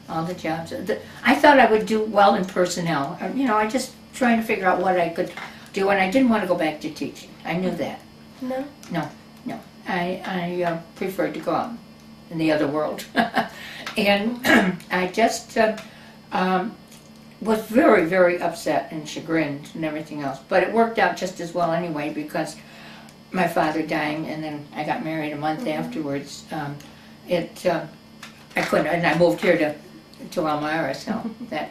All the jobs. The- I thought I would do well in personnel. Uh, You know, I just trying to figure out what I could do, and I didn't want to go back to teaching. I knew that. No. No. No. I, I uh, preferred to go out in the other world. and I just uh, um, was very, very upset and chagrined and everything else. But it worked out just as well anyway because my father dying and then I got married a month afterwards. Um, it, uh, I couldn't, and I moved here to, to Elmira, so that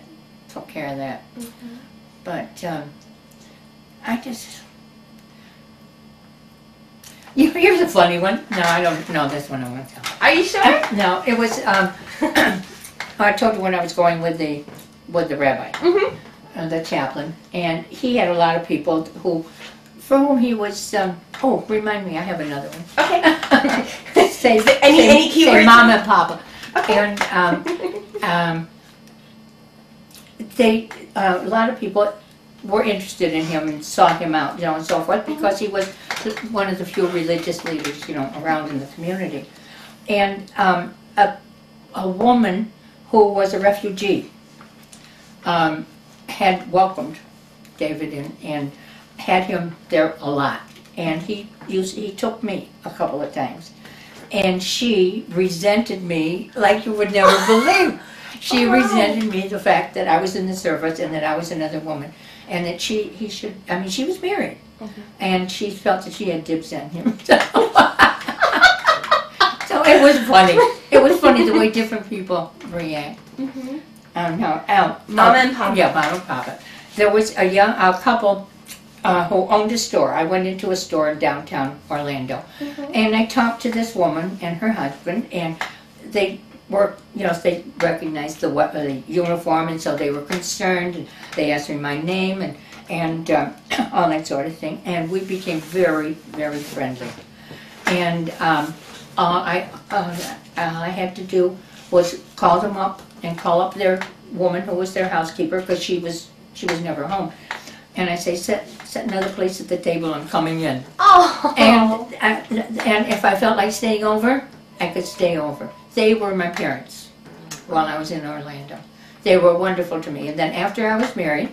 took care of that. But um, I just, you- Here's a funny one. No, I don't know this one. I won't tell. Are you sure? Uh, No, it was. Um, I told you when I was going with the was the rabbi, Mhm. uh, the chaplain, and he had a lot of people who, for whom he was. Um, oh, remind me, I have another one. Okay. say, any- say, any say mom and papa. Okay. And um, um, they, uh, a lot of people were interested in him and sought him out, you know, and so forth, because he was one of the few religious leaders, you know, around in the community. And um, a, a woman who was a refugee um, had welcomed David in and had him there a lot. And he used, he took me a couple of times. And she resented me like you would never believe. She Oh, resented me the fact that I was in the service and that I was another woman. And that she, he should, I mean, she was married. Mhm. And she felt that she had dibs on him. so it was funny. It was funny the way different people react. Mhm. Um, no, um, Mama uh, and Papa. Yeah, mama and papa. There was a young a couple uh, who owned a store. I went into a store in downtown Orlando, Mhm. and I talked to this woman and her husband, and they were, you know, they recognized the, uh, the uniform, and so they were concerned. And they asked me my name and and um, all that sort of thing, and we became very, very friendly. And um, all I uh, all I had to do was call them up and call up their woman who was their housekeeper because she was she was never home. And I say, set set another place at the table. I'm coming in. Oh. And I, and if I felt like staying over, I could stay over. They were my parents while I was in Orlando. They were wonderful to me. And then after I was married,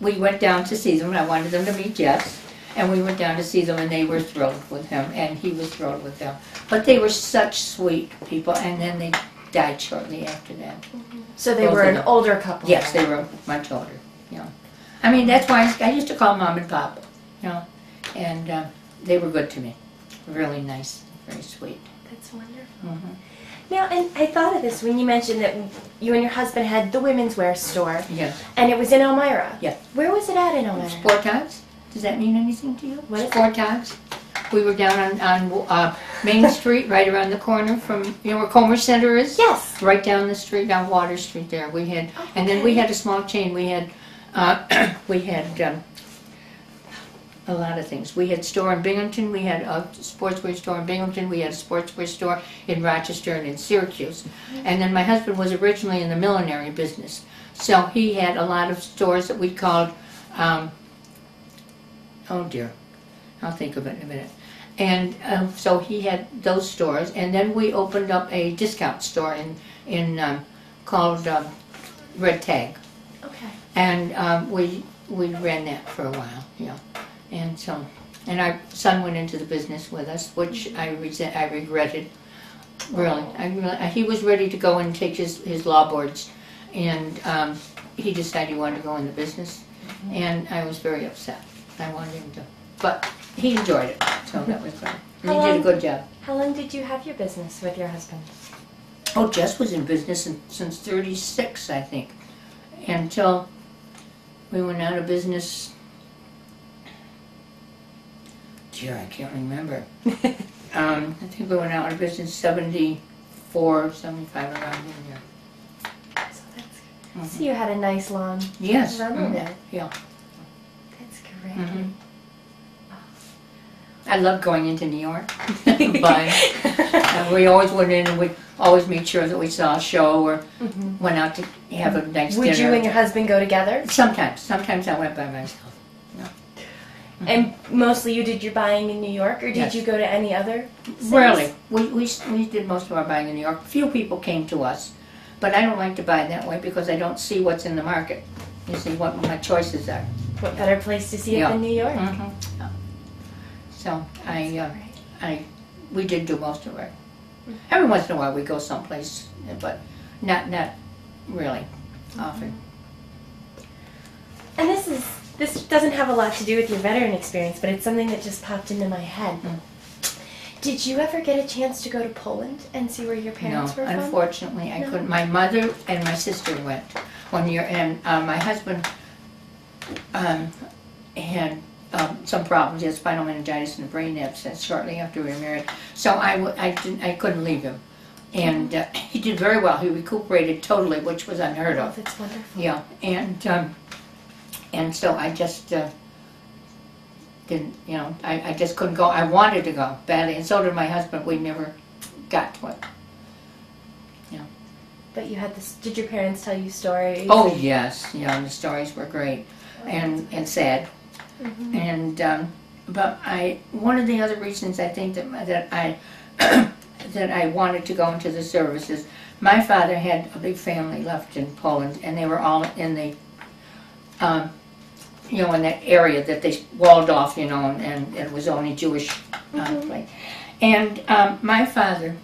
we went down to see them. I wanted them to meet Jess. And we went down to see them, and they were thrilled with him, and he was thrilled with them. But they were such sweet people, and then they died shortly after that. so they both were an them. older couple. Yes, they were much older, you know. I mean, that's why I, I used to call mom and pop, you know, and uh, they were good to me. Really nice, very sweet. That's wonderful. hmm Now, and I thought of this when you mentioned that you and your husband had the women's wear store, Yes. and it was in Elmira. Yeah. Where was it at in Elmira? Sport Togs? Does that mean anything to you? What is Sport Togs? We were down on, on uh, Main Street, right around the corner from, you know where Comer Center is? Yes. Right down the street, down Water Street there. We had, and then we had a small chain. We had, uh, we had um, a lot of things. We had store in Binghamton. We had a sportswear store in Binghamton. We had a sportswear store in Rochester and in Syracuse. And then my husband was originally in the millinery business, so he had a lot of stores that we called. Um, oh dear, I'll think of it in a minute. And um, so he had those stores, and then we opened up a discount store in in um, called um, Red Tag, Okay. and um, we we ran that for a while, know, and so and our son went into the business with us, which I resent, I regretted. Really, I really, he was ready to go and take his his law boards, and um, he decided he wanted to go in the business, and I was very upset. I wanted him to, but he enjoyed it, so that was good. And he did a good job. How long did you have your business with your husband? Oh, Jess was in business in, since '36, I think, until we went out of business. Dear, I can't remember. um, I think we went out of business 74, 75 around in there. So that's So you had a nice long. Yes. Run with mhm, it. Yeah. That's great. Mhm. I love going into New York. Buying. And we always went in and we always made sure that we saw a show or Mhm. went out to have a nice Would dinner. you and your husband go together? Sometimes. Sometimes I went by myself. And mostly you did your buying in New York, or did Yes. you go to any other? cities? Rarely. We, we, we did most of our buying in New York. Few people came to us. But I don't like to buy that way because I don't see what's in the market. You see what my choices are. What better place to see it than New York? Mhm. So I, uh. I, we did do most of it. Every once in a while we go someplace, but not, not really often. And this is this doesn't have a lot to do with your veteran experience, but it's something that just popped into my head. Mm. Did you ever get a chance to go to Poland and see where your No, parents were from? unfortunately, I No? couldn't. My mother and my sister went one year, and uh, my husband um, had um, some problems. He had spinal meningitis and a brain abscess shortly after we were married. So I, w- I, didn't, I couldn't leave him. and uh, he did very well. He recuperated totally, which was unheard Oh, of. that's wonderful. Yeah, and um, and so I just uh, didn't, you know, I, I just couldn't go. I wanted to go badly, and so did my husband. We never got to it. Yeah. But you had this. Did your parents tell you stories? Oh yes, yeah, the stories were great and and sad, mm -hmm. and um, but I one of the other reasons I think that that I that I wanted to go into the services. My father had a big family left in Poland, and they were all in the, um, you know, in that area that they walled off, you know, and, and it was only Jewish uh, Mhm. place. And um, my father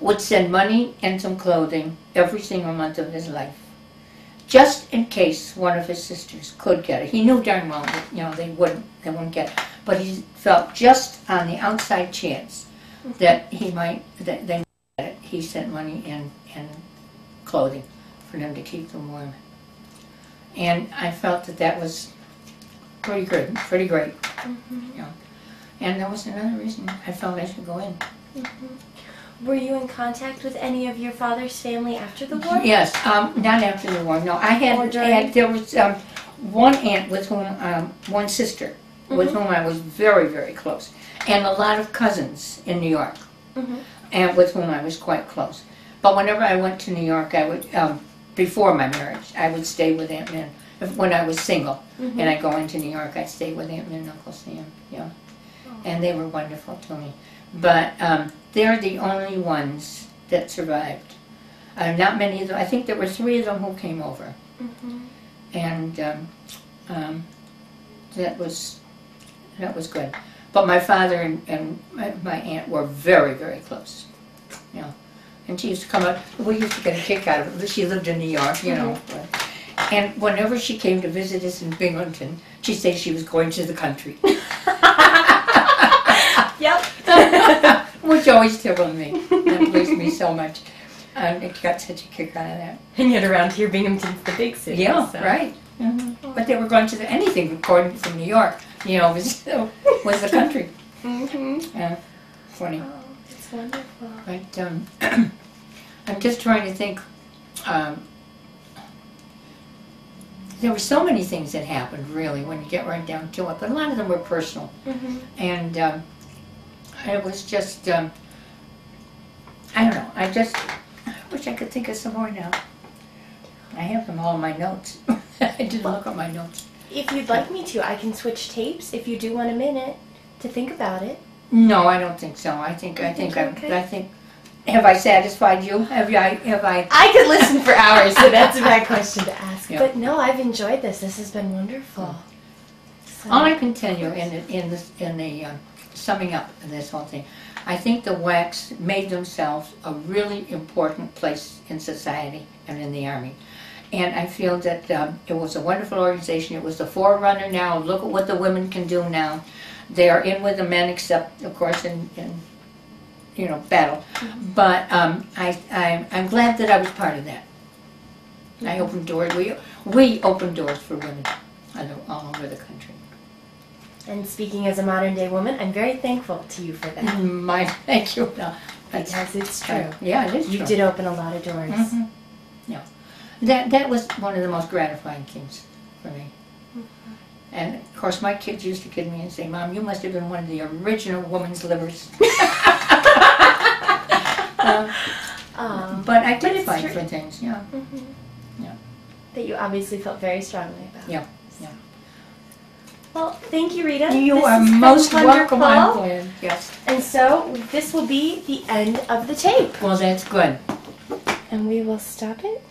would send money and some clothing every single month of his life, just in case one of his sisters could get it. He knew darn well that you know they wouldn't, they wouldn't get it, but he felt just on the outside chance that he might that they might get it. He sent money and and clothing for them to keep them warm, and I felt that that was pretty good, pretty great. Mhm. And that was another reason I felt I should go in. Were you in contact with any of your father's family after the war? Yes, um, not after the war. No, I Or had, during? had there was um, one aunt with whom, um, one sister with Mhm. whom I was very, very close, and a lot of cousins in New York, Mhm. and with whom I was quite close. But whenever I went to New York, I would um, before my marriage, I would stay with Aunt Min. If, when I was single, Mhm. and I go into New York, I'd stay with Aunt Min and Uncle Sam. Yeah, and they were wonderful to me. But um, they're the only ones that survived. Uh, not many of them. I think there were three of them who came over, Mhm. and um, um, that was that was good. But my father and, and my, my aunt were very very close. You know, and she used to come up. We used to get a kick out of it. She lived in New York, you know. And whenever she came to visit us in Binghamton, she'd say she was going to the country. Yep. Which always tickled me. That pleased me so much. And it got such a kick out of that. And yet around here, Binghamton's the big city. Yeah, so- right. But they were going to the, anything according from New York, you know, was was the country. Mhm. Yeah, funny. Wonderful. But um, I'm just trying to think. Um, there were so many things that happened, really, when you get right down to it. But a lot of them were personal. Mhm. and um, it was just um, I don't know. I just I wish I could think of some more now. I have them all in my notes. I didn't look at my notes. If you'd like me to, I can switch tapes if you do want a minute to think about it. No, I don't think so. I think I think think I, you're okay? I think. Have I satisfied you? Have I have I? I could listen for hours, so that's a bad question to ask. Yeah. But no, I've enjoyed this. This has been wonderful. So- All I can tell you in the, in the, in the um, summing up of this whole thing, I think the WACs made themselves a really important place in society and in the Army. And I feel that um, it was a wonderful organization. It was the forerunner now. Look at what the women can do now. They are in with the men, except, of course, in, in you know, battle. But um, I, I, I'm glad that I was part of that. I opened doors. We, we opened doors for women all all over the country. And speaking as a modern day woman, I'm very thankful to you for that. My, thank you. No, Because it's true. yeah, it is You true. did open a lot of doors. Mhm. Yeah, that that was one of the most gratifying things for me. And of course, my kids used to kid me and say, "Mom, you must have been one of the original woman's livers." Uh, Um, but I But did it's fight for things. Yeah, mhm. Yeah. That you obviously felt very strongly about. Yeah, yeah. Well, thank you, Rita. you This are most welcome. Yes. And so this will be the end of the tape. Well, that's good. And we will stop it